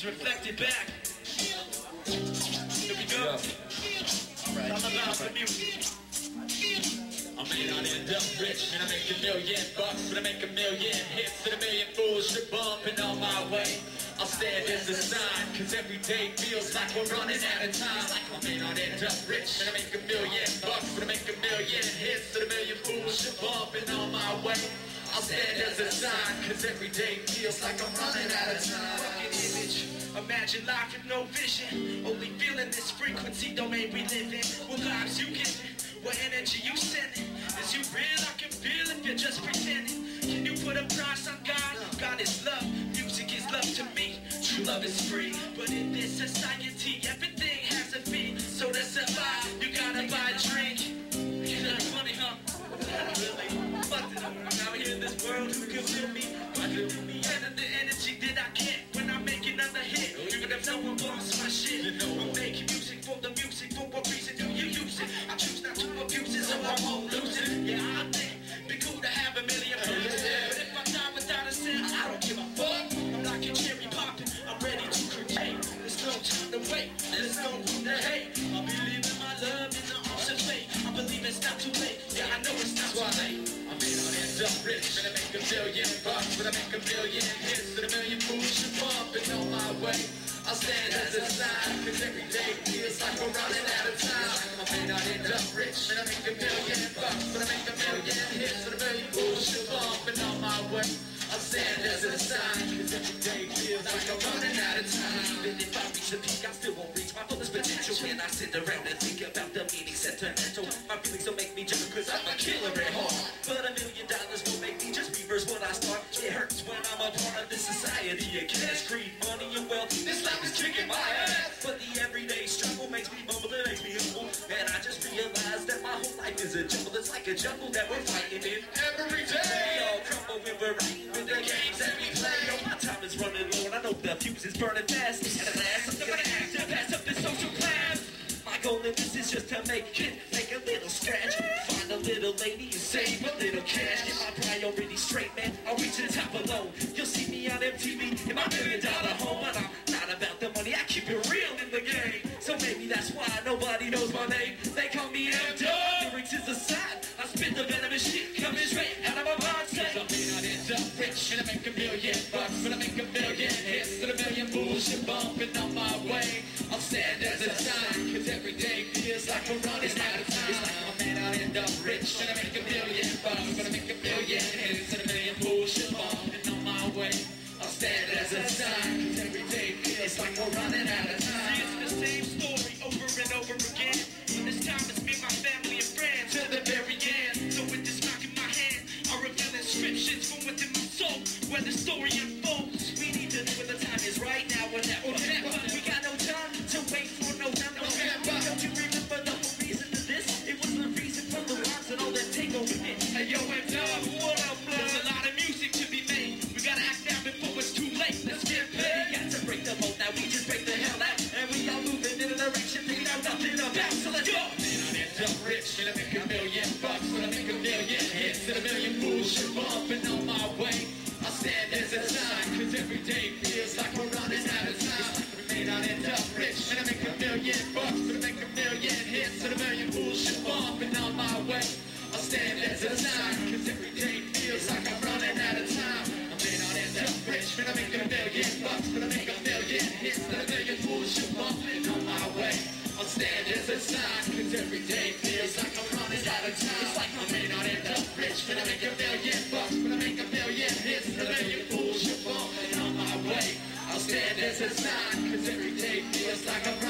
is reflected back. Here we go. It's all about the music. I may not end up rich and I make a million bucks, but I make a million hits and a million fools should bumping on my way. I'll stand as a sign, cause every day feels like we're running out of time. I may not end up rich and I make a million bucks, but I make a million hits and a million fools should bumping on my way. I'll stand as a sign, cause every day feels like I'm running out of time. Fucking image. Imagine life with no vision. Only feeling this frequency domain we live in. What lives you giving? What energy you sending? Is you real? I can feel if you're just pretending. Can you put a price on God? God is love. Music is love to me. True love is free. But in this society, everything has a fee. So to survive, you Even if no one wants my shit. I'm making music for the music. For what reason do you use it? I choose not to abuse it, so I won't lose it. Yeah, I think be cool to have a million views. But if I die without a cent, I don't give a fuck. I'm like a cherry popping. I'm ready to create. There's no time to wait. There's no room to hate. I believe in my love in the arms of fate. I believe it's not too late. Yeah, I know it's not too late. I may not end up rich, but I make a million bucks, but I make a million hits, and a million we're running out of time. I may not end up rich, and I make a million bucks, but I make a million hits, and a million fools bump and on my way. I'll stand as a sign, cause every day feels like I'm running out of time. Even if I reach the peak, I still won't reach my fullest potential. When I sit around and think about the meaning sentimental, my feelings don't make me jump cause I'm a killer at heart. But a million dollars will make me just reverse what I start. It hurts when I'm a part of this society of cash, greed, money, and wealth. This life is kicking my ass. A jungle that we're fighting in every day. We all crumble when we're right with the games that we play. Oh, my time is running low, and I know the fuse is burning fast. And at last, I'm gonna to pass up this social class. My goal in this is just to make it, make a little scratch. Find a little lady and save a little cash. Get my priorities straight, man. I'll reach the top alone. You'll see me on MTV in my million dollar home, but I'm not about the money. I keep it real in the game. So maybe that's why nobody knows my name. The venomous shit coming straight out of my mind. Say, I end up rich and I make a million bucks, but I make a million hits and a million bullshit bumping on my way. I'll stand as a sign, cause every day feels like we're running out of time. It's like I may not end up rich and I make a million bucks, but I make a million hits and a million bullshit bumping on my way. I'll stand as a sign, cause every day feels like we're running out of time. Should bumping on my way. I stand as a sign, cause every day feels like we're running out of time. We may not end up rich and I make a million bucks, but I make a million hits and a million should bumping on my way. I stand as a sign, cause every day feels like I'm running out of time. I may not end up rich, but I make a million bucks, but I make a million hits and a million should bumping on my way. I'll stand as a sign, cause every day till nine, cause every day feels like a